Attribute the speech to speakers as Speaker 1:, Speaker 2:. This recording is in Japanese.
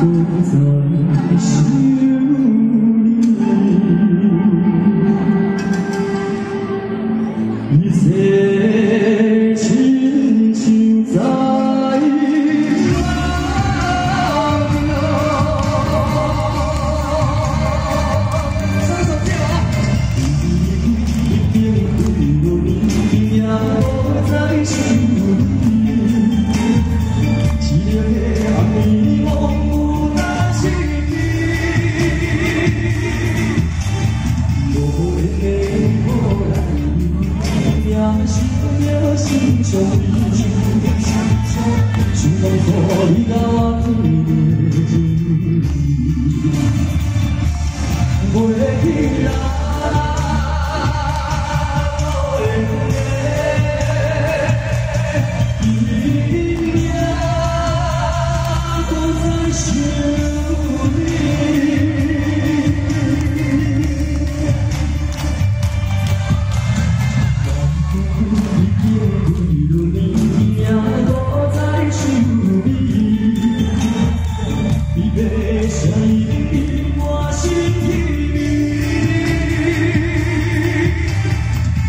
Speaker 1: Is there 你给我的命令